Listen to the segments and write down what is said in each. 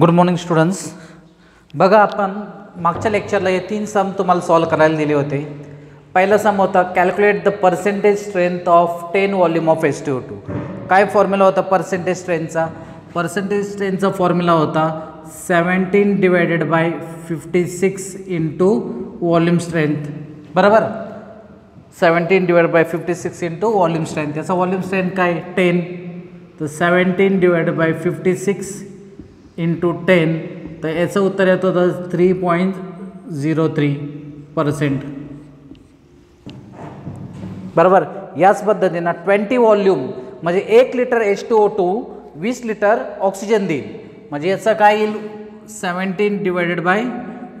Good morning students बघा आपण मागच्या लेक्चरला हे तीन सम तुम्हाला सॉल्व करायला दिले होते. पहिला सम होता calculate the percentage strength of ten volume of S T O two काय फॉर्म्युला होता पर्सेंटेज स्ट्रेंथचा पर्सेंटेज स्ट्रेंथचा फॉर्म्युला होता seventeen divided by fifty six into volume strength बरोबर? Seventeen divide by fifty six into volume strength याचा volume strength काय? Ten तर seventeen divide by fifty six into ten तर याचं उत्तर येत होतं three point zero three percent बरोबर? याच पद्धतीनं ट्वेंटी व्हॉल्यूम म्हणजे एक litre H two O two वीस लिटर ऑक्सिजन देईल. म्हणजे याचं काय येईल? Seventeen divided by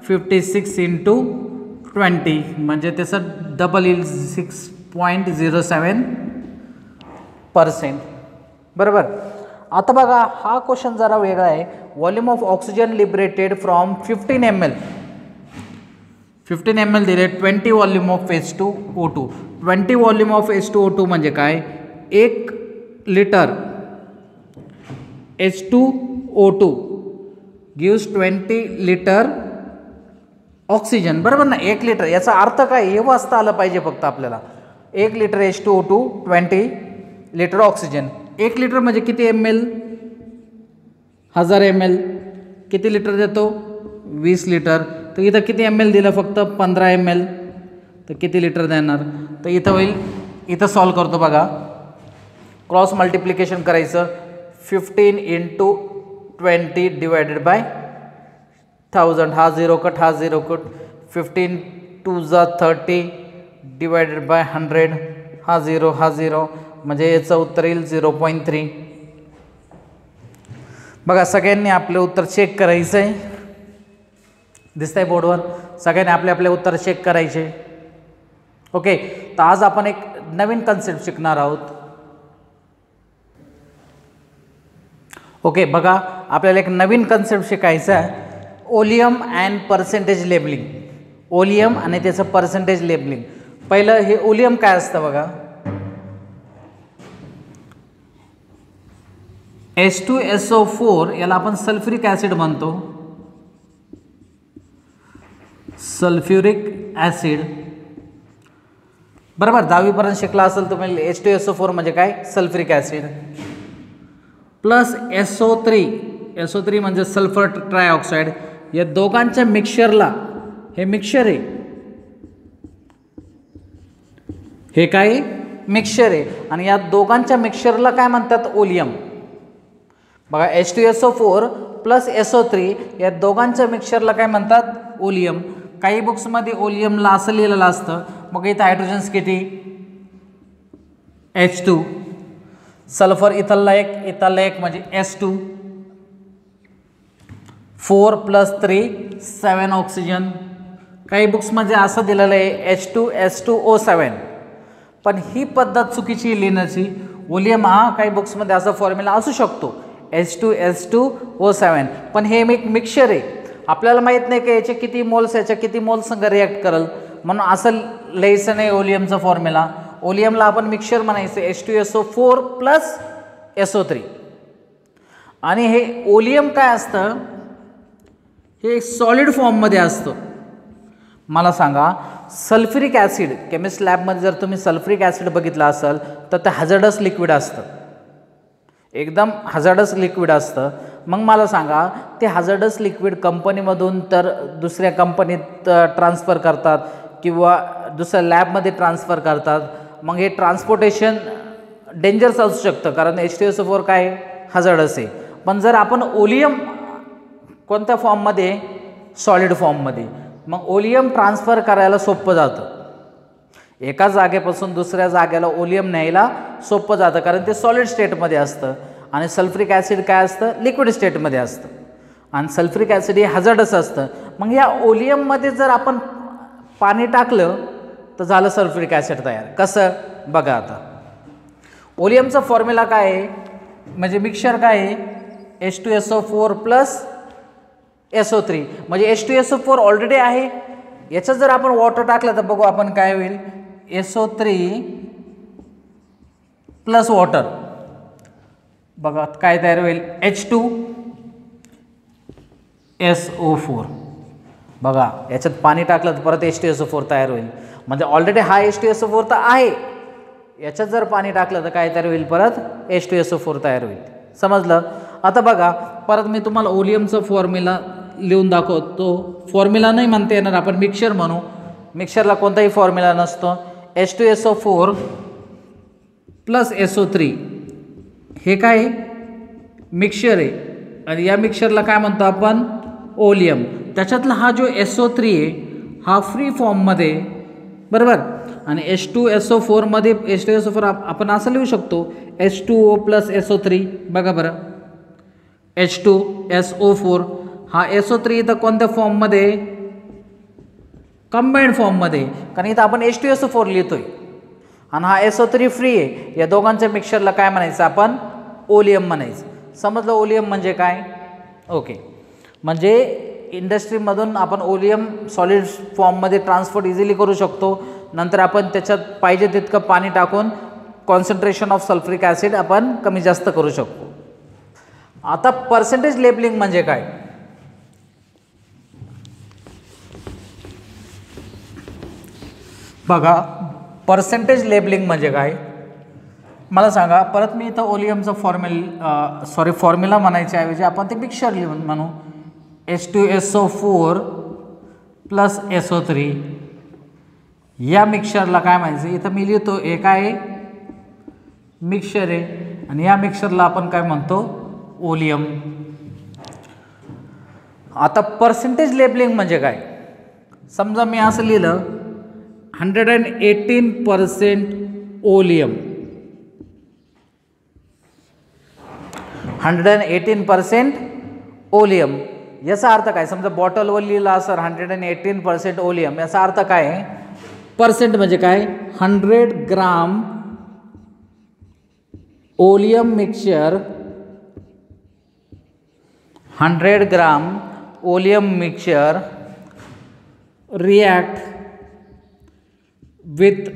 fifty six into twenty म्हणजे त्याचं डबल येईल six point zero seven percent बरोबर? आता बघा हा क्वेश्चन जरा वेगळा आहे. Volume of oxygen liberated from fifteen M L fifteen M L दिले twenty volume of H two O two twenty volume of H two O two म्हणजे काय? एक litre H two O two gives twenty litre oxygen बरोबर ना? एक litre याचा अर्थ काय? हे वाचता आलं पाहिजे फक्त आपल्याला. एक litre H two O two twenty litre oxygen एक लिटर म्हणजे किती एम एल हज़ार एम एल किती लिटर देतो? वीस लिटर. तर इथं किती एम एल दिलं फक्त? एम एल तर किती लिटर देणार? तर इथं होईल, इथं सॉल्व करतो बघा. क्रॉस मल्टिप्लिकेशन करायचं. Fifteen into twenty divided by thousand हा झिरो कट हा झिरो कट फिफ्टीन टू जा थर्टी डिवायडेड बाय हंड्रेड हा झिरो हा झिरो म्हणजे याचं उत्तर येईल झिरो पॉईंट थ्री. बघा सगळ्यांनी आपले उत्तर चेक करायचं आहे दिसतंय बोर्डवर सगळ्यांनी आपले आपले उत्तर चेक करायचे. ओके तर आज आपण एक नवीन कन्सेप्ट शिकणार आहोत. ओके बघा आपल्याला एक नवीन कन्सेप्ट शिकायचं आहे oleum and percentage labelling oleum आणि त्याचं पर्सेंटेज लेबलिंग पहिलं हे ओलियम काय असतं बघा? S two S O four याला आपण सल्फ्युरिक ॲसिड म्हणतो. Sulphuric acid. बरोबर दहावीपर्यंत शिकला असेल तुम्ही H two S O four म्हणजे काय? Sulphuric acid. Plus S O three S O three म्हणजे सल्फर ट्रायऑक्साईड या दोघांच्या मिक्सरला हे मिक्सर आहे. हे काय? मिक्सर आहे. आणि या दोघांच्या मिक्सरला काय म्हणतात? ओलियम. बघा H two S O four plus S O three या दोघांच्या मिक्सरला काय म्हणतात? ओलियम काही बुक्समध्ये ओलियमला असं लिहिलेलं असतं. मग इथं हायड्रोजन्स किती? एच टू सल्फर इथलला एक इथलला एक म्हणजे S two four plus three seven oxygen काही बुक्समध्ये असं दिलेलं आहे H two S two O seven पण ही पद्धत चुकीची लिहिण्याची. ओलियम हा काही बुक्समध्ये असा फॉर्म्युला असू शकतो. S two S two O seven. पण हे एक मिक्सचर आहे. आपल्याला माहीत नाही की याचे किती मोल्स याच्या किती मोल्स संघ रिॲक्ट करल. म्हणून असं लिहायचं नाही ओलियमचा फॉर्म्युला ओलियमला आपण मिक्सचर म्हणायचं. S two S O four plus S O three. आणि हे ओलियम काय असतं? हे सॉलिड फॉर्ममध्ये असतं. मला सांगा सल्फ्युरिक ॲसिड केमिस्ट लॅबमध्ये जर तुम्ही सल्फ्युरिक ॲसिड बघितलं असेल तर ते हजडस लिक्विड असतं. एकदम हजार्डस लिक्विड असतं. मग मला सांगा ते हजार्डस लिक्विड कंपनीमधून तर दुसऱ्या कंपनीत ट्रान्सफर करतात किंवा दुसऱ्या लॅबमध्ये ट्रान्सफर करतात. मग हे ट्रान्सपोर्टेशन डेंजरस असू शकतं कारण एच टी एस फोर काय हजार्डस आहे. पण जर आपण ओलियम कोणत्या फॉर्ममध्ये सॉलिड फॉर्ममध्ये मग ओलियम ट्रान्सफर करायला सोपं जातं. एका जागेपासून दुसऱ्या जागेला ओलियम न्यायला सोपं जातं कारण ते सॉलिड स्टेटमध्ये असतं. आणि सल्फ्रिक ॲसिड काय असतं? लिक्विड स्टेटमध्ये असतं. आणि सल्फ्रिक ॲसिड हे हजार्डस असतं. मग या ओलियममध्ये जर आपण पाणी टाकलं तर झालं सल्फ्रिक ॲसिड तयार. कसं? बघा आता. ओलियमचं फॉर्म्युला काय आहे? म्हणजे मिक्सर काय आहे? H two S O four plus S O three म्हणजे H two S O four already आहे. याचं जर आपण वॉटर टाकलं तर बघू आपण काय होईल? थ्री प्लस वॉटर बघा काय तयार होईल? H two S O four बघा याच्यात पाणी टाकलं तर परत H T S O four तयार होईल. म्हणजे ऑलरेडी हा H T S O four तर आहे. याच्यात जर पाणी टाकलं तर काय तयार होईल परत? H T S O four तयार होईल. समजलं? आता बघा परत मी तुम्हाला ओलियमचं फॉर्म्युला लिहून दाखवतो. फॉर्म्युला नाही म्हणता येणार आपण मिक्सर म्हणू. मिक्सरला कोणताही फॉर्म्युला नसतो. H two S O four plus S O three हे काय? मिक्सर आहे. आणि या मिक्सरला काय म्हणतो आपण? ओलियम त्याच्यातला हा जो एस ओ थ्री आहे हा फ्री फॉर्ममध्ये बरोबर? आणि एच टू एस ओ फोरमध्ये H two S O four आपण असं लिहू शकतो H two O plus S O three बघा बरं. H two S O four हा एस ओ थ्री इथं कोणत्या फॉर्ममध्ये कंबाईंड फॉर्ममध्ये कारण इथं आपण H two S O four आहे आणि हा एस ओ थ्री फ्री आहे. या दोघांच्या मिक्सरला काय म्हणायचं? आपण ओलियम म्हणायचं. समजलं ओलियम म्हणजे काय? ओके म्हणजे इंडस्ट्रीमधून आपण ओलियम सॉलिड फॉर्ममध्ये ट्रान्सपोर्ट इझिली करू शकतो. नंतर आपण त्याच्यात पाहिजे तितकं पाणी टाकून कॉन्सन्ट्रेशन ऑफ सल्फ्रिक ॲसिड आपण कमी जास्त करू शकतो. आता पर्सेंटेज लेबलिंग म्हणजे काय? बघा पर्सेंटेज लेबलिंग म्हणजे काय? मला सांगा परत मी इथं ओलियमचं फॉर्म्युल सॉरी फॉर्म्युला म्हणायच्या ऐवजी आपण ते मिक्सर लिहून म्हणू. S two S O four plus S O three या मिक्सरला काय म्हणायचं? इथं मी लिहितो एक आहे मिक्सर आहे. आणि या मिक्सरला आपण काय म्हणतो? ओलियम आता पर्सेंटेज लेबलिंग म्हणजे काय? समजा मी असं लिहिलं hundred and eighteen percent oleum. Hundred and eighteen percent oleum. याचा अर्थ काय? समजा बॉटलवर लिहिला असं hundred and eighteen percent oleum, याचा अर्थ काय? पर्सेंट म्हणजे काय? Hundred gram oleum mixture hundred gram oleum mixture react with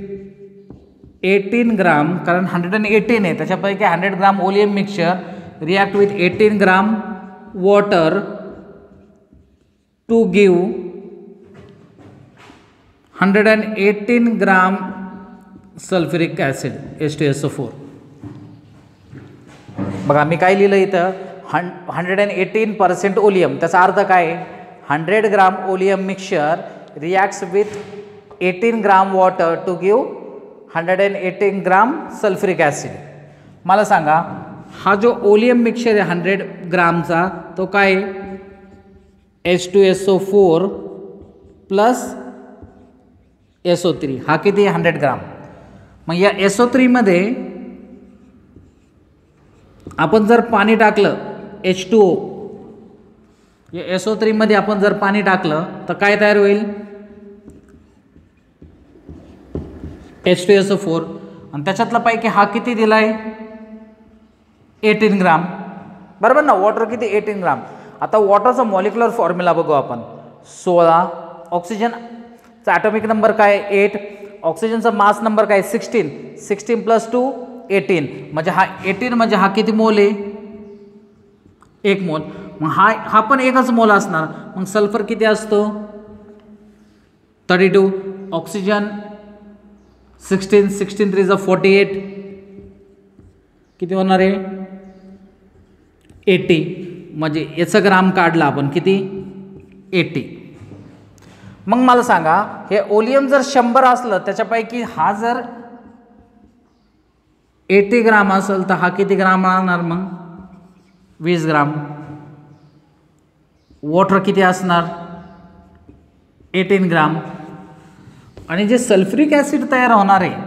eighteen gram कारण हंड्रेड अँड एटीन आहे. त्याच्यापैकी hundred gram oleum mixture react with eighteen gram water to give hundred and eighteen gram sulphuric acid S T S O four बघा मी काय लिहिलं इथं? हं hundred and eighteen percent oleum त्याचा अर्थ काय hundred gram oleum mixture reacts with eighteen gram water to give hundred and eighteen gram sulphuric acid मला सांगा हा जो ओलियम मिक्सचर आहे हंड्रेड ग्रामचा तो काय H two S O four plus S O three हा किती हंड्रेड ग्राम मग या एस ओ थ्रीमध्ये आपण जर पाणी टाकलं एच टू ओ या एस ओ थ्रीमध्ये आपण जर पाणी टाकलं तर काय तयार होईल? H two S O four आणि त्याच्यातला पैकी हा किती दिला आहे एटीन ग्राम बरोबर ना? वॉटर किती? एटीन ग्राम आता वॉटरचा मॉलिक्युलर फॉर्म्युला बघू आपण. सोळा. ऑक्सिजनचा ॲटॉमिक नंबर काय? एट ऑक्सिजनचा मास नंबर काय? Sixteen sixteen plus two eighteen म्हणजे हा एटीन म्हणजे हा किती मोल आहे? एक मोल. मग हा हा पण एकच मोल असणार. मग सल्फर किती असतो? Thirty two oxygen sixteen sixteen three ज फोर्टी एट किती होणार आहे? एटी म्हणजे याचं ग्राम काढलं आपण. किती? एटी मग मला सांगा हे ओलियम जर शंभर असलं त्याच्यापैकी हा जर एटी ग्राम असेल तर हा किती ग्राम राहणार मग? वीस ग्राम. वॉटर किती असणार? Eighteen gram. आणि जे सल्फ्रिक ॲसिड तयार होणार आहे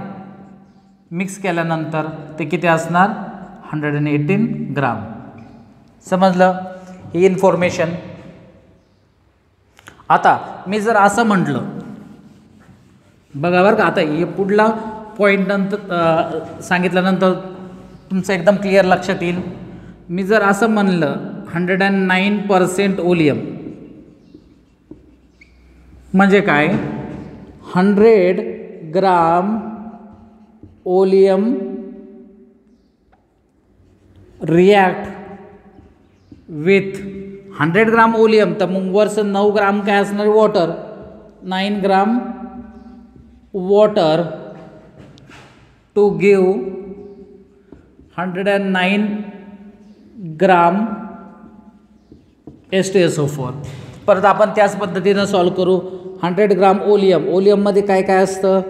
मिक्स केल्यानंतर ते किती असणार? Hundred and eighteen gram. समजलं? ही इन्फॉर्मेशन. आता मी जर असं म्हटलं बघा बरं का आता हे पुढला पॉईंट नंतर सांगितल्यानंतर तुमचं एकदम क्लिअर लक्षात येईल. मी जर असं म्हणलं hundred and nine percent oleum. म्हणजे काय? Hundred gram oleum react with hundred gram oleum तर मग वरचं नऊ ग्राम काय असणार water. Nine gram water to give hundred and nine gram S T S O four. परत आपण त्याच पद्धतीनं सॉल्व करू. Hundred gram oleum. ओलियममध्ये काय काय असतं?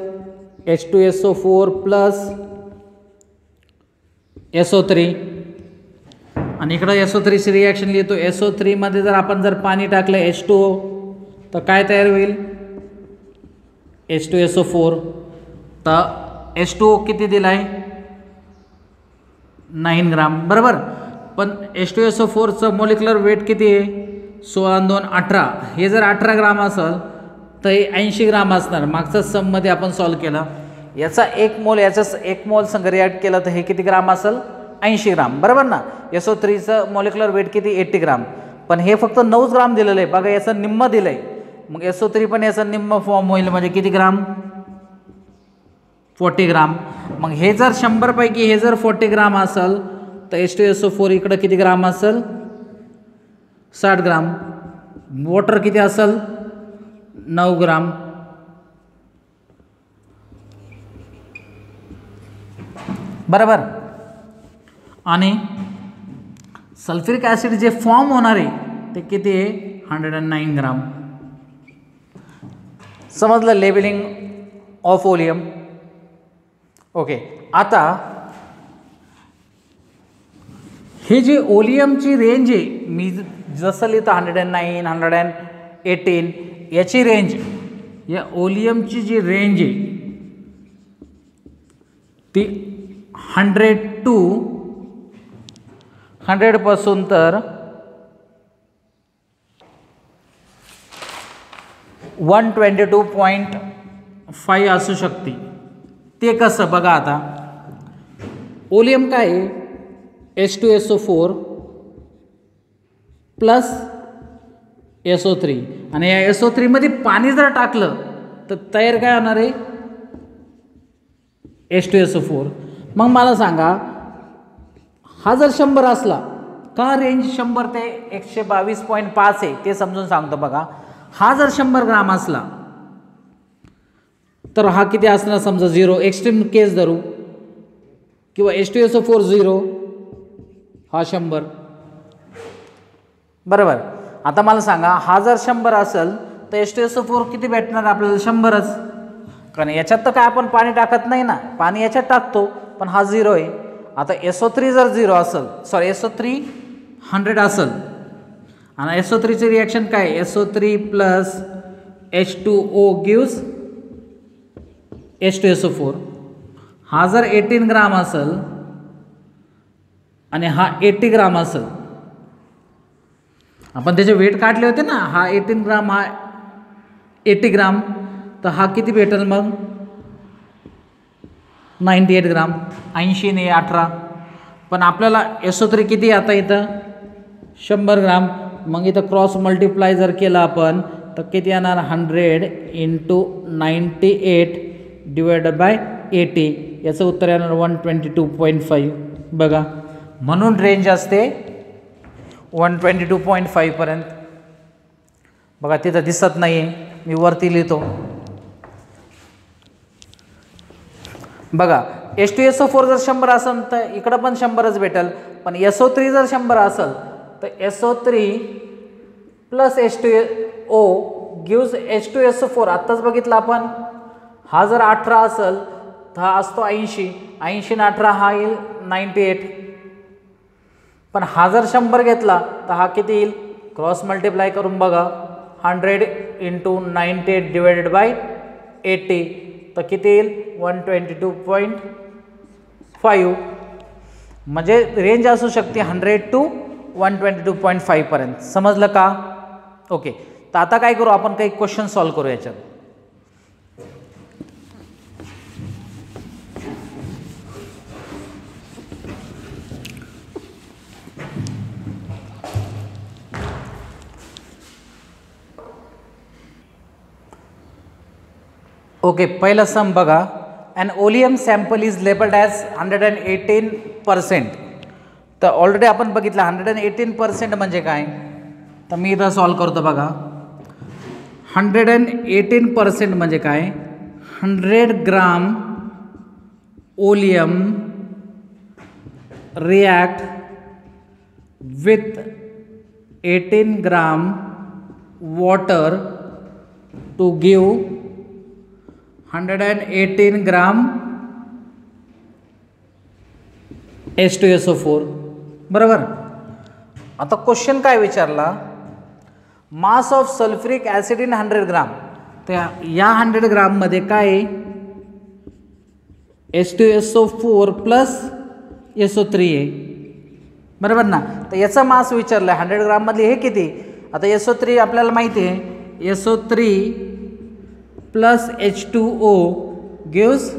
H two S O four plus S O three आणि इकडं एस ओ थ्रीची रिॲक्शन लिहितो. एस ओ थ्रीमध्ये जर आपण जर पाणी टाकलं एच टू ओ तर काय तयार होईल? H two S O four तर एच टू ओ किती दिला आहे नाईन ग्राम. बरोबर? पण एच टू एस ओ फोरचं मोलिक्युलर वेट किती आहे? सोळा दोन अठरा. हे जर अठरा ग्राम असेल तर हे ऐंशी ग्राम असणार. मागचा सममध्ये आपण सॉल्व केला. याचा एक मोल याचा एक मोल संग रिॲक्ट केलं तर हे किती ग्राम असेल? ऐंशी ग्राम. बरोबर ना? एस ओ थ्रीचं मॉलिक्युलर वेट किती? Eighty gram. पण हे फक्त नऊच ग्राम दिलेलं आहे. बघा याचं निम्म दिलं आहे मग एस ओ थ्री पण याचं निम्म फॉर्म होईल म्हणजे किती ग्राम? Forty gram. मग हे जर शंभरपैकी हे जर फोर्टी ग्राम असेल तर S two S O four इकडं किती ग्राम असेल? साठ ग्राम. वॉटर किती असेल? नऊ ग्राम. बरोबर. आणि सल्फ्युरिक ॲसिड जे फॉर्म होणार आहे ते किती आहे? Hundred and nine gram. समजलं लेबलिंग ऑफ ओलियम? ओके. आता हे जे ओलियमची रेंज आहे मी जसं लिहितो hundred and nine hundred and eighteen याची रेंज या ओलियमची जी रेंज आहे ती हंड्रेड टू हंड्रेडपासून तर one twenty two point five असू शकते. ते कसं? बघा आता. ओलियम काय H two S O four plus S O three आणि या एस ओ थ्रीमध्ये पाणी जर टाकलं तर तयार काय होणार आहे? S two S O four मग मला सांगा हा जर शंभर असला का रेंज शंभर ते एकशे बावीस पॉईंट पाच आहे? ते समजून सांगतो बघा. हा जर शंभर ग्राम असला तर हा किती असणार समजा झिरो एक्स्ट्रीम केस धरू. किंवा S two S O four zero हा शंभर. बरोबर. आता मला सांगा हा जर शंभर असेल तर S two S O four किती भेटणार आपल्याला शंभरच? कारण याच्यात तर काय आपण पाणी टाकत नाही ना. पाणी याच्यात टाकतो पण हा झिरो आहे. आता एस ओ थ्री जर झिरो असेल sorry S O three hundred असेल. आणि एस ओ थ्रीचे रिॲक्शन काय? S O three plus H two O gives H two S O four हा जर एटीन ग्राम असेल आणि हा एटी ग्राम असेल आपण त्याचे वेट काढले होते ना हा एटीन ग्राम हा एटी ग्राम तर हा किती भेटेल मग? नाईंटी एट ग्राम ऐंशी ने अठरा. पण आपल्याला एसो तरी किती आता इथं? शंभर ग्राम मग इथं क्रॉस मल्टिप्लाय जर केलं आपण तर किती येणार? Hundred into ninety eight divided by eighty याचं उत्तर येणार one twenty two point five बघा. म्हणून रेंज असते वन ट्वेंटी टू पॉईंट फाईव्हपर्यंत बघा तिथं दिसत नाही आहे मी वरती लिहितो. बघा S T S O four जर शंभर असेल तर इकडं पण शंभरच भेटेल. पण एस ओ थ्री जर शंभर असेल तर S O three plus S two O gives H two S O four आत्ताच बघितलं आपण. हा जर अठरा असेल तर हा असतो ऐंशी. ऐंशी अठरा हा येईल नाईंटी एट पण हा जर शंभर घेतला तर हा किती येईल? क्रॉस मल्टिप्लाय करून बघा. Hundred into ninety eight divided by eighty. तर किती येईल? One twenty two point five. म्हणजे रेंज असू शकते hundred to one twenty two point फाईव्हपर्यंत समजलं का? ओके. तर आता काय करू? आपण काही क्वेश्चन सॉल्व करू याच्यात. ओके पहिलं सम बघा. An oleum sample is labelled as hundred and eighteen percent तर ऑलरेडी आपण बघितलं हंड्रेड अँड एटीन पर्सेंट म्हणजे काय? तर मी इथं सॉल्व करतो बघा. हंड्रेड अँड एटीन पर्सेंट म्हणजे काय? Hundred gram oleum react with eighteen gram water to give hundred and eighteen gram S two S O four बरोबर. आता क्वेश्चन काय विचारला? Mass of sulphuric acid in hundred gram. तर या hundred ग्राममध्ये काय आहे? S two S O four plus S O three आहे. बरोबर ना? तर याचा मास विचारला आहे हंड्रेड ग्राममधली हे किती? आता एस ओ थ्री आपल्याला माहिती आहे. S O three plus H two O gives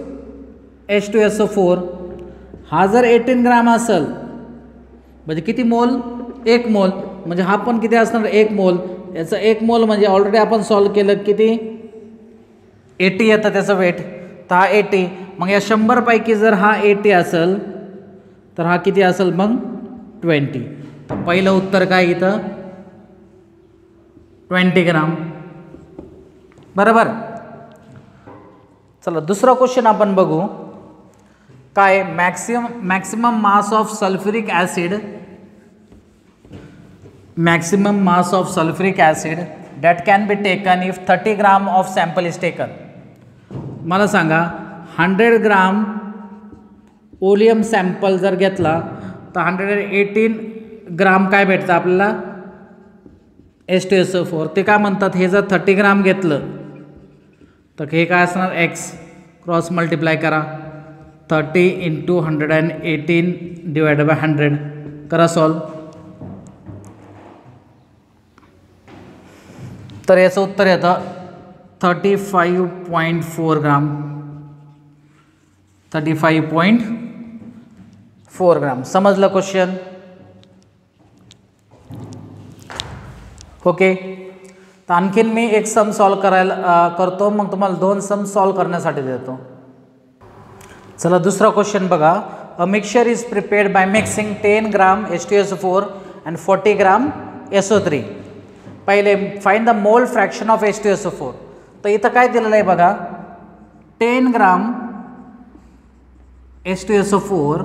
H two S O four हा जर एटीन ग्राम असेल म्हणजे किती मोल? एक मोल. म्हणजे हा पण किती असणार? एक मोल. याचं एक मोल म्हणजे ऑलरेडी आपण सॉल्व केलं किती? एटी येतं त्याचं वेट तर हा एटी मग या शंभरपैकी जर हा एटी असेल तर हा किती असेल? मग ट्वेंटी तर पहिलं उत्तर काय इथं? Twenty gram. बरोबर? चला दुसरा क्वेश्चन आपण बघू. काय? Maximum maximum mass of sulphuric acid maximum mass of sulphuric acid that can be taken if thirty gram of sample is taken मला सांगा हंड्रेड ग्राम ओलियम सॅम्पल जर घेतला तर हंड्रेड एटीन ग्राम काय भेटतं आपल्याला? S two S O four ते काय म्हणतात? हे जर थर्टी ग्राम घेतलं तर हे काय असणार? एक्स क्रॉस मल्टिप्लाय करा. Thirty into hundred and eighteen divided by hundred करा सॉल्व तर याचं उत्तर येतं thirty five point four gram thirty five point four gram समजलं क्वेश्चन ओके तर आणखीन मी एक सम सॉल्व करायला करतो मग तुम्हाला दोन सम सॉल्व करण्यासाठी देतो. चला दुसरा क्वेश्चन बघा. A mixture is prepared by mixing ten gram H T S four and forty gram S O three पहिले find the mole fraction of H T S O four तर इथं काय दिलेलं आहे बघा? Ten gram S T S O four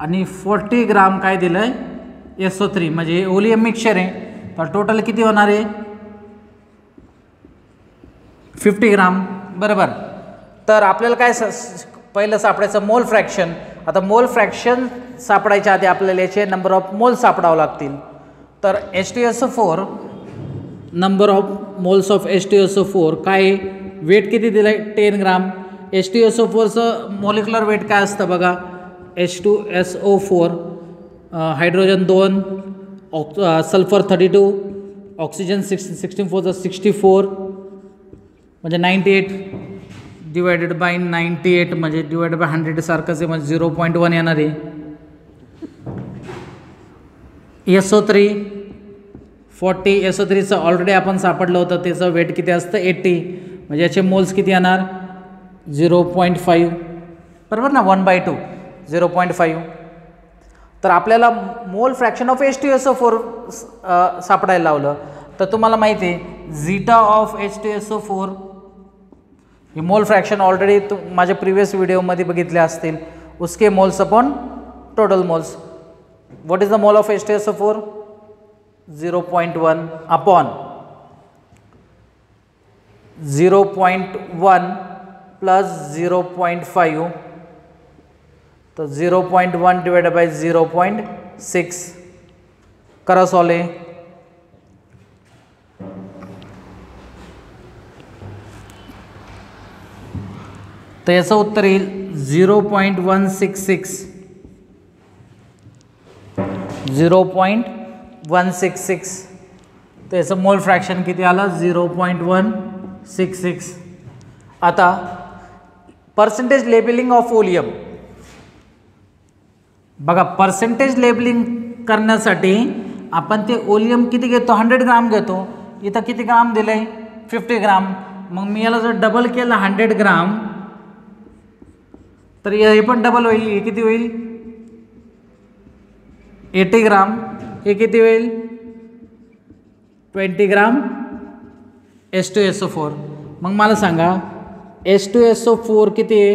आणि forty gram काय दिलं आहे एस ओ थ्री म्हणजे ओलियम मिक्सचर आहे. तर टोटल किती होणार आहे? Fifty gram. बरोबर. तर आपल्याला काय स- पहिलं सापडायचं मोल फ्रॅक्शन. आता मोल फ्रॅक्शन सापडायच्या आधी आपल्याला याचे नंबर ऑफ मोल सापडावं लागतील. तर H T S O four number of moles of H T S O four काय? वेट किती दिलं आहे ten gram H T S O फोरचं molecular weight काय असतं बघा? H two S O four hydrogen दोन ऑक् sulphur thirty two oxygen six sixty फोरचं sixty four म्हणजे ninety eight divided by ninety eight म्हणजे डिवायडेड बाय हंड्रेड सारखंच आहे म्हणजे zero point one येणार आहे. S O three forty S O थ्रीचं already आपण सापडलं होतं त्याचं वेट किती असतं? एट्टी म्हणजे याचे मोल्स किती येणार? झिरो पॉईंट फाईव्ह बरोबर ना? One by two zero point five तर आपल्याला mole fraction of H T S O four सापडायला लावलं. तर तुम्हाला माहिती आहे zeta of H T S O four हे मोल फ्रॅक्शन ऑलरेडी तू माझ्या प्रिव्हियस व्हिडिओमध्ये बघितले असतील. उसके moles upon total moles what is the mole of S T S O four zero point one upon zero point one plus zero point five तर zero point one divided by zero point six करा सॉले तर याचं उत्तर येईल zero point one six six. Zero point one six six. तर याचं mole fraction किती आलं? Zero point one six six. आता पर्सेंटेज लेबलिंग ऑफ ओलियम बघा पर्सेंटेज लेबलिंग करण्यासाठी आपण ते ओलियम किती घेतो? हंड्रेड ग्राम घेतो. इथं किती ग्राम दिलं आहे फिफ्टी ग्राम मग मी याला जर डबल केलं हंड्रेड ग्राम तर हे पण डबल होईल. हे किती होईल? एटी ग्राम हे किती होईल? Twenty gram S two S O four मग मला सांगा S two S O four किती आहे?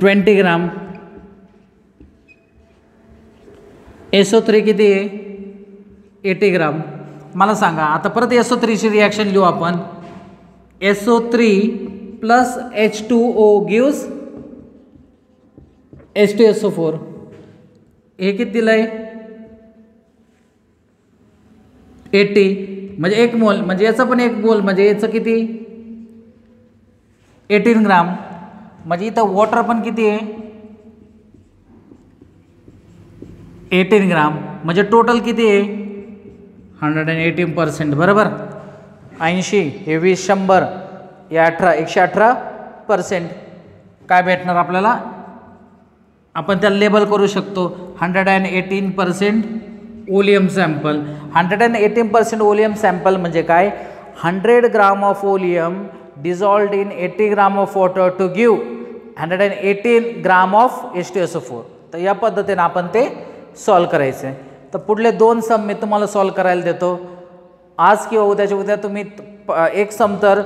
Twenty gram S O three किती आहे? एटी ग्राम मला सांगा आता परत एस ओ थ्रीची रिॲक्शन लिहू आपण. S O three plus H two O H two हे किती दिलं आहे? एटी म्हणजे एक मोल म्हणजे याचं पण एक मोल म्हणजे याचं किती? Eighteen gram. म्हणजे इथं वॉटर पण किती आहे? Eighteen gram. म्हणजे टोटल किती आहे? हंड्रेड अँड एटीन पर्सेंट बरोबर? ऐंशी. हे वीस शंभर. या अठरा एकशे अठरा पर्सेंट काय भेटणार आपल्याला? आपण त्याला लेबल करू शकतो. Hundred and eighteen percent oleum sample. Hundred and eighteen percent oleum sample म्हणजे काय? Hundred gram of oleum dissolved in eighty gram of water to give hundred and eighteen gram of S T S O four तर या पद्धतीने आपण ते solve करायचं आहे तर पुढले दोन सम मी तुम्हाला सॉल्व करायला देतो. आज किंवा उद्याच्या उद्या तुम्ही प- एक सम तर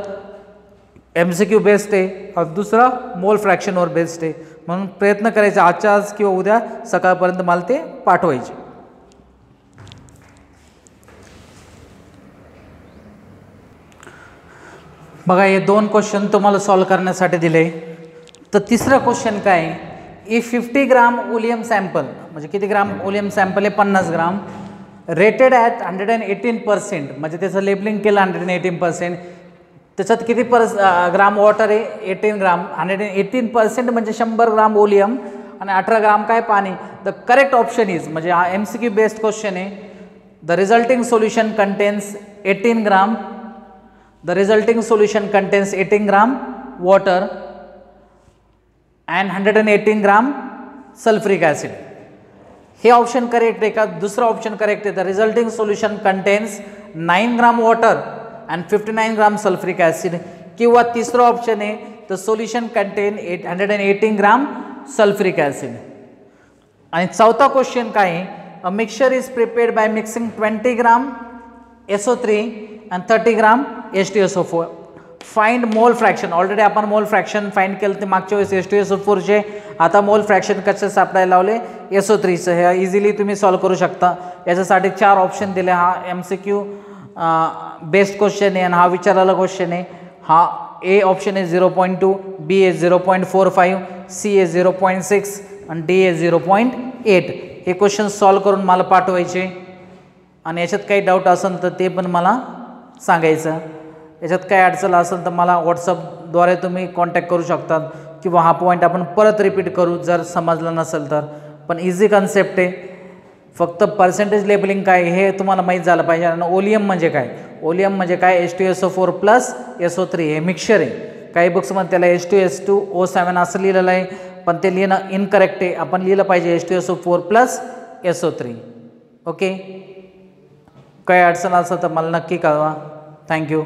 एम सी क्यू बेस्ड आहे आणि दुसरा मोल फ्रॅक्शनवर बेस्ड आहे. म्हणून प्रयत्न करायचा आजच्या आज किंवा उद्या सकाळपर्यंत मला ते पाठवायचे. बघा हे दोन क्वेश्चन तुम्हाला सॉल्व करण्यासाठी दिले. तर तिसरं क्वेश्चन काय? आहे if fifty gram oleum sample म्हणजे किती ग्राम ओलियम सॅम्पल आहे? पन्नास gram rated at hundred and eighteen percent म्हणजे त्याचं लेबलिंग केलं हंड्रेड अँड एटीन पर्सेंट त्याच्यात किती पर्स ग्राम वॉटर आहे? Eighteen gram. Hundred and eighteen percent म्हणजे शंभर ग्राम ओलियम आणि अठरा ग्राम काय पाणी? द करेक्ट ऑप्शन इज म्हणजे हा M C Q based question आहे. The resulting solution contains eighteen gram. The resulting solution contains eighteen gram water and hundred and eighteen gram sulphuric acid हे ऑप्शन करेक्ट आहे का? दुसरं option correct आहे. The resulting solution contains nine gram water and fifty nine gram sulphuric acid किंवा तिसरं option आहे the solution contain eight hundred and eighteen gram sulphuric acid आणि चौथा क्वेश्चन काय आहे? A mixture is prepared by mixing twenty gram S O three and thirty gram S T S O four find mole fraction already आपण mole fraction find केलं ते मागच्या वेळेस S T S O फोरचे आता mole fraction कसे सापडायला लावले? SO थ्रीचं हे इझिली तुम्ही सॉल्व करू शकता. याच्यासाठी चार ऑप्शन दिले हा M C Q based question आहे आणि हा विचारायला क्वेश्चन आहे. हा ए ऑप्शन आहे झिरो पॉईंट टू बी ए zero point four five C ए झिरो पॉईंट सिक्स आणि डी ए झिरो पॉईंट एट हे क्वेश्चन सॉल्व करून मला पाठवायचे. आणि याच्यात काही डाऊट असेल तर ते पण मला सांगायचं. याच्यात काही अडचण असेल तर मला व्हॉट्सअपद्वारे तुम्ही कॉन्टॅक्ट करू शकतात. किंवा हा पॉईंट आपण परत रिपीट करू जर समजला नसेल तर. पण इझी कन्सेप्ट आहे. फक्त पर्सेंटेज लेबलिंग काय हे तुम्हाला माहीत झालं पाहिजे. आणि ओलियम म्हणजे काय? ओलियम म्हणजे काय? S two S O four plus S O three हे मिक्सचर आहे. काही बुक्समध्ये त्याला S two S two O seven असं लिहिलेलं आहे. पण ते लिहिणं इनकरेक्ट आहे. आपण लिहिलं पाहिजे S two S O four plus S O three okay काही अडचण असेल तर मला नक्की कळवा. थँक्यू